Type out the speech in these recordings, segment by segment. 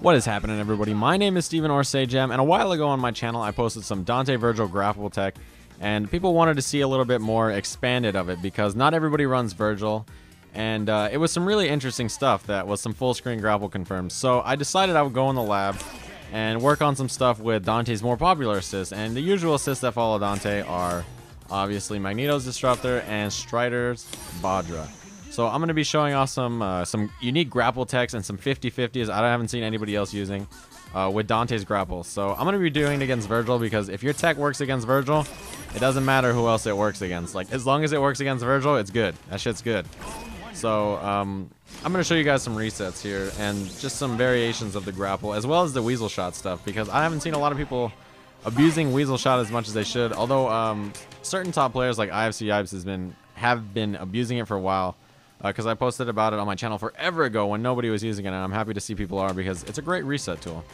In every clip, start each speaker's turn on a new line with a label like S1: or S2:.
S1: What is happening, everybody? My name is Steven or Sajam, and a while ago on my channel, I posted some Dante Virgil grapple tech, and people wanted to see a little bit more expanded of it because not everybody runs Virgil, and uh, it was some really interesting stuff that was some full screen grapple confirmed. So I decided I would go in the lab and work on some stuff with Dante's more popular assists, and the usual assists that follow Dante are obviously Magneto's Disruptor and Strider's Vajra. So I'm going to be showing off some uh, some unique grapple techs and some 50-50s I haven't seen anybody else using uh, with Dante's grapple. So I'm going to be doing it against Virgil because if your tech works against Virgil, it doesn't matter who else it works against. Like, as long as it works against Virgil, it's good. That shit's good. So um, I'm going to show you guys some resets here and just some variations of the grapple as well as the Weasel Shot stuff because I haven't seen a lot of people abusing Weasel Shot as much as they should. Although um, certain top players like IFC Yipes has been have been abusing it for a while because uh, I posted about it on my channel forever ago when nobody was using it, and I'm happy to see people are because it's a great reset tool.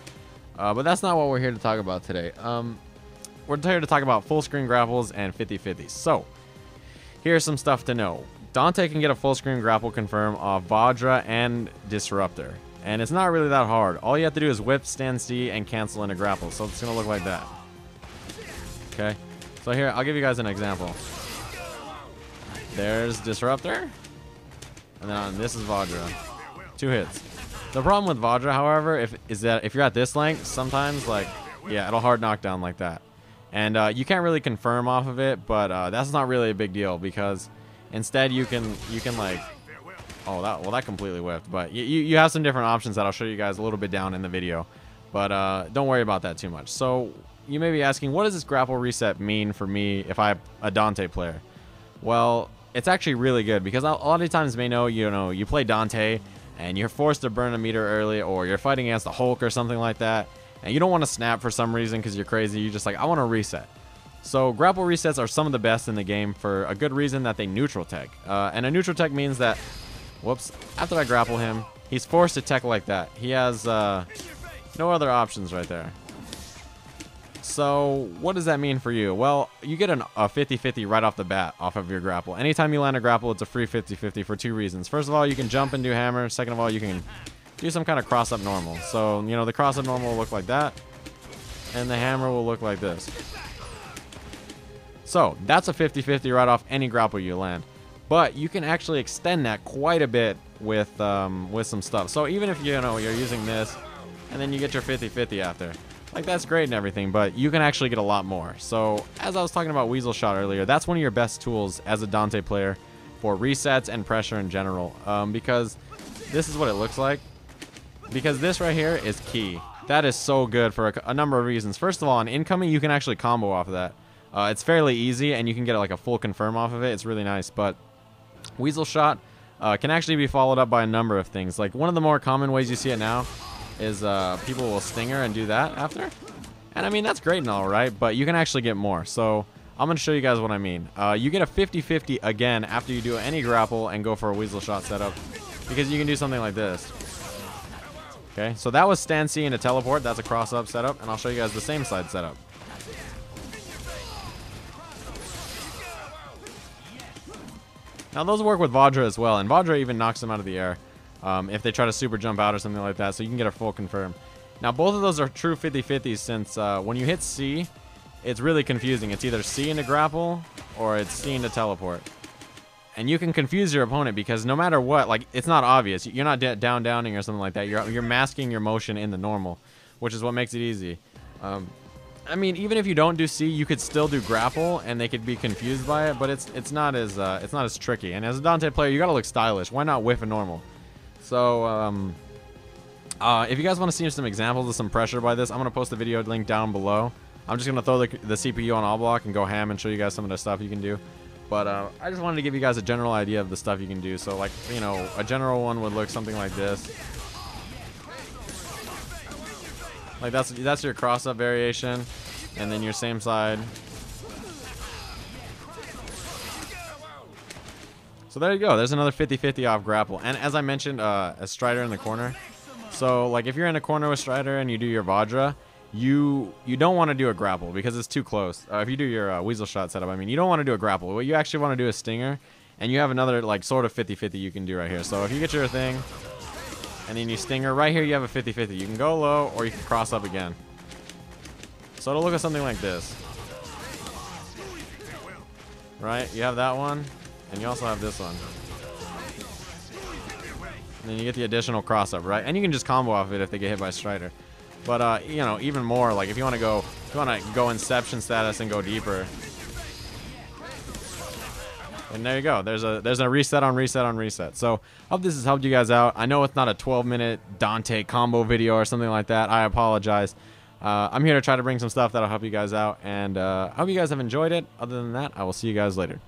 S1: Uh, but that's not what we're here to talk about today. Um, we're here to talk about full screen grapples and 50-50s. So, here's some stuff to know. Dante can get a full screen grapple confirm off Vajra and Disruptor. And it's not really that hard. All you have to do is whip, stand C, and cancel into grapple. So it's going to look like that. Okay. So here, I'll give you guys an example. There's Disruptor. And then this is Vajra. Two hits. The problem with Vajra, however, if is that if you're at this length, sometimes like yeah, it'll hard knock down like that. And uh, you can't really confirm off of it, but uh, that's not really a big deal because instead you can you can like oh that well that completely whiffed, but you you have some different options that I'll show you guys a little bit down in the video. But uh, don't worry about that too much. So you may be asking, what does this grapple reset mean for me if I'm a Dante player? Well, it's actually really good because a lot of times may know you know you play Dante and you're forced to burn a meter early or you're fighting against the Hulk or something like that and you don't want to snap for some reason because you're crazy. You're just like I want to reset. So grapple resets are some of the best in the game for a good reason that they neutral tech. Uh, and a neutral tech means that whoops after I grapple him he's forced to tech like that. He has uh, no other options right there so what does that mean for you? Well, you get an, a 50-50 right off the bat off of your grapple. Anytime you land a grapple, it's a free 50-50 for two reasons. First of all, you can jump and do hammer. Second of all, you can do some kind of cross-up normal. So, you know, the cross-up normal will look like that. And the hammer will look like this. So, that's a 50-50 right off any grapple you land. But you can actually extend that quite a bit with um, with some stuff. So even if, you know, you're using this, and then you get your 50-50 after. Like, that's great and everything, but you can actually get a lot more. So, as I was talking about Weasel Shot earlier, that's one of your best tools as a Dante player for resets and pressure in general. Um, because this is what it looks like. Because this right here is key. That is so good for a, a number of reasons. First of all, on incoming, you can actually combo off of that. Uh, it's fairly easy, and you can get like a full confirm off of it. It's really nice, but Weasel Shot uh, can actually be followed up by a number of things. Like, one of the more common ways you see it now is uh, people will stinger and do that after. And I mean, that's great and all, right? But you can actually get more. So I'm going to show you guys what I mean. Uh, you get a 50-50 again after you do any grapple and go for a weasel shot setup. Because you can do something like this. Okay, so that was stand C into teleport. That's a cross-up setup. And I'll show you guys the same side setup. Now those work with Vajra as well. And Vajra even knocks him out of the air um, if they try to super jump out or something like that. So you can get a full confirm. Now, both of those are true 50-50s since uh, when you hit C, it's really confusing. It's either C into grapple or it's C into teleport. And you can confuse your opponent because no matter what, like, it's not obvious. You're not down downing or something like that. You're, you're masking your motion in the normal, which is what makes it easy. Um, I mean, even if you don't do C, you could still do grapple, and they could be confused by it. But it's it's not as uh, it's not as tricky. And as a Dante player, you gotta look stylish. Why not whiff a normal? So, um, uh, if you guys want to see some examples of some pressure by this, I'm going to post the video link down below. I'm just going to throw the, the, CPU on all block and go ham and show you guys some of the stuff you can do. But uh, I just wanted to give you guys a general idea of the stuff you can do. So, like, you know, a general one would look something like this. Like, that's, that's your cross-up variation. And then your same side So there you go. There's another 50-50 off grapple. And as I mentioned, uh, a Strider in the corner. So like if you're in a corner with Strider and you do your Vajra, you you don't want to do a grapple because it's too close. Uh, if you do your uh, Weasel Shot setup, I mean, you don't want to do a grapple. What you actually want to do is Stinger. And you have another like sort of 50-50 you can do right here. So if you get your thing, and then you stinger. Right here, you have a 50-50. You can go low, or you can cross up again. So it'll look at something like this. Right? You have that one, and you also have this one. And then you get the additional cross up, right? And you can just combo off it if they get hit by Strider. But uh, you know, even more, like if you want to go, if you want to go Inception status and go deeper. And there you go. There's a there's a reset on reset on reset. So I hope this has helped you guys out. I know it's not a 12 minute Dante combo video or something like that. I apologize. Uh, I'm here to try to bring some stuff that'll help you guys out, and uh, I hope you guys have enjoyed it. Other than that, I will see you guys later.